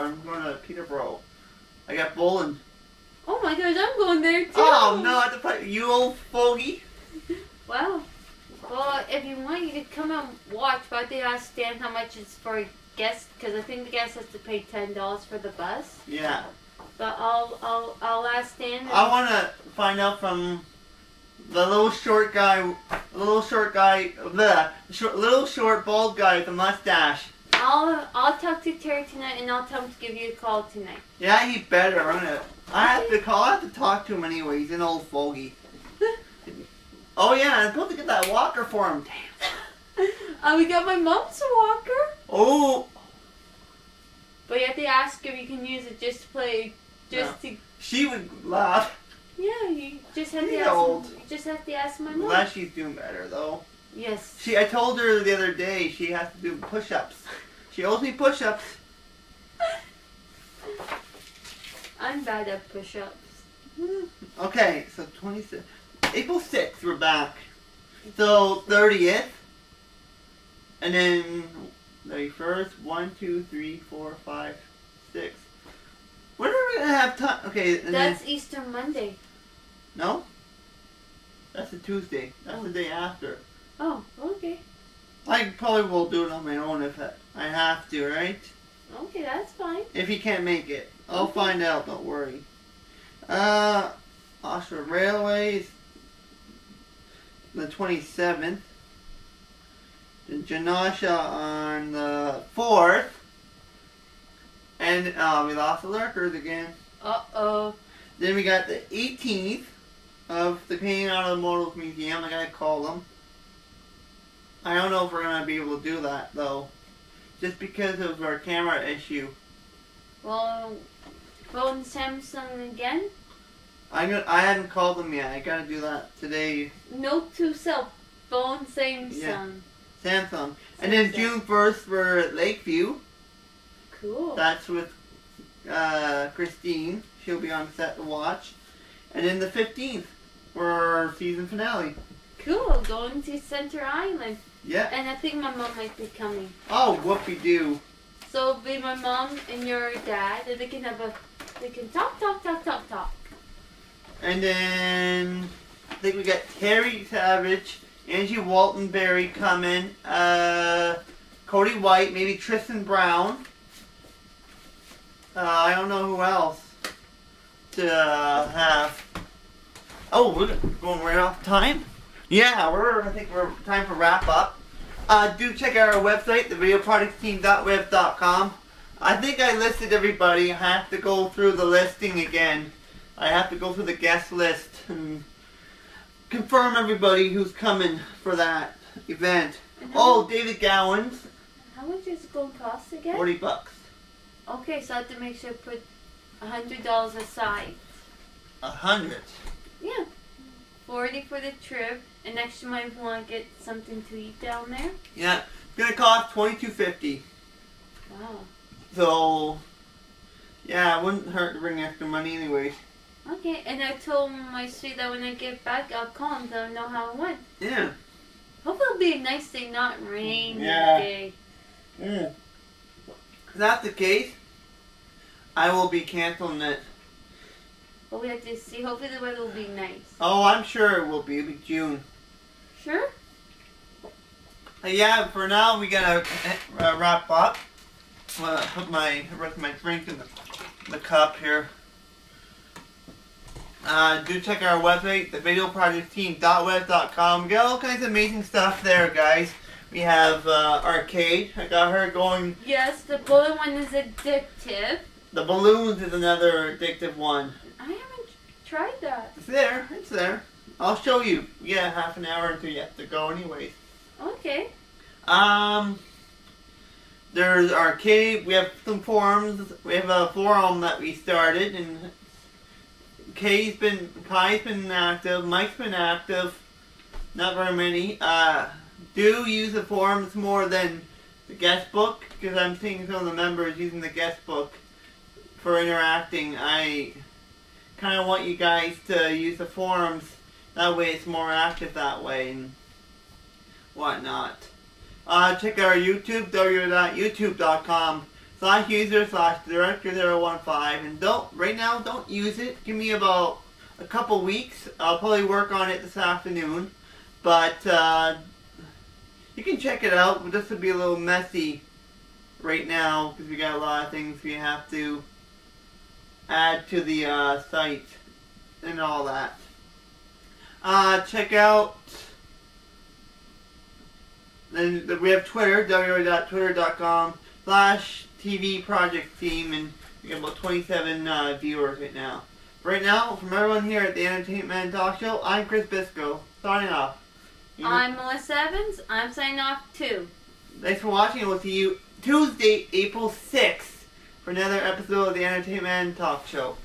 I'm going to Peterborough. I got bowling. Oh my gosh, I'm going there too. Oh no, I have to play. You old fogey. Wow. Well, if you want, you could come and watch, but they ask Stan how much it's for a guest, because I think the guest has to pay ten dollars for the bus. Yeah. But I'll I'll I'll ask Stan. I want to find out from the little short guy, the little short guy, the short, little short bald guy with the mustache. I'll I'll talk to Terry tonight, and I'll tell him to give you a call tonight. Yeah, he better. I'm gonna. I have to call. I have to talk to him anyway. He's an old fogey. Oh yeah, I'm supposed to get that walker for him. Damn. Uh, we got my mom's walker, Oh, but you have to ask if you can use it just to play, just to. she would laugh. Yeah, you just have to ask. old. You just have to ask my mom. Glad she's doing better though. Yes. She, I told her the other day she has to do push-ups. She owes me push-ups. I'm bad at push-ups. Okay, so 26, April 6th, we're back. So 30th, and then 31st, 1, 2, 3, 4, 5, 6. When are we gonna have time? Okay, and then, That's Easter Monday. no? That's a Tuesday. That's the Oh. day after. Oh, okay. I probably will do it on my own if I, have to, right? Okay, that's fine. If he can't make it. I'll Okay. find out, don't worry. Uh, Oxford Railways, the 27th. Then Janasha on the 4th. And uh, we lost the lurkers again. Uh oh. Then we got the 18th of the Canadian Automotive Museum. I gotta call them. I don't know if we're gonna be able to do that though. Just because of our camera issue. Well, phone Samsung again. I got, I haven't called them yet. I gotta do that today. Note to self. Phone Samsung. Yeah. Samsung. And then June 1st for Lakeview. Cool. That's with uh, Christine. She'll be on set to watch. And then the 15th for season finale. Cool. Going to Center Island. Yeah. And I think my mom might be coming. Oh, whoopie doo. So be my mom and your dad, and they can have a, they can talk, talk, talk, talk, talk. And then I think we got Terry Savage, Angie Walton Waltonberry coming, uh, Cody White, maybe Tristan Brown. Uh, I don't know who else to uh, have. Oh, we're going right off time. Yeah, we're. I think we're time for wrap up. Uh, do check out our website, thevideoprojectteam.web.com. I think I listed everybody. I have to go through the listing again. I have to go through the guest list and confirm everybody who's coming for that event. Oh, David Gowans, how much is it going to cost again? 40 bucks. Okay, so I have to make sure to put a hundred dollars aside. A hundred. Yeah. Forty for the trip, and next you might want to get something to eat down there. Yeah, it's gonna cost 22.50. Wow. So, yeah, it wouldn't hurt to bring extra money anyways. Okay, and I told my sweet that when I get back, I'll call him to know how it went. Yeah. Hopefully it'll be a nice day, not rainy Yeah. day. Mm. If that's the case, I will be canceling it. But we have to see. Hopefully the weather will be nice. Oh, I'm sure it will be. It'll be June. Sure? Uh, yeah, for now we gotta uh, wrap up. Uh, put my rest of my drink in the, the cup here. Uh, do check our website, thevideoprojectteam.web.com. We got all kinds of amazing stuff there, guys. We have uh, arcade. I got her going. Yes, the bullet one is addictive. The balloons is another addictive one. Tried that. It's there. It's there. I'll show you. Yeah, half an hour until you have to go, anyways. Okay. Um, there's arcade. We have some forums. We have a forum that we started, and Kay's been Kai's been active. Mike's been active. Not very many. Uh, do use the forums more than the guest book because I'm seeing some of the members using the guest book for interacting. I kind of want you guys to use the forums. That way, it's more active that way and whatnot. Uh, check out our YouTube, www.youtube.com slash user slash director 015 and don't right now don't use it. Give me about a couple weeks. I'll probably work on it this afternoon, but uh, you can check it out. This will be a little messy right now because we got a lot of things we have to add to the uh, site and all that. Uh, check out. Then we have Twitter, www.twitter.com slash TV Project Team, and we got about 27 uh, viewers right now. Right now, from everyone here at the Entertainment Talk Show, I'm Chris Bisco, signing off. You I'm Melissa Evans. I'm signing off too. Thanks for watching, we'll see you Tuesday, April 6th for another episode of the Entertainment Talk Show.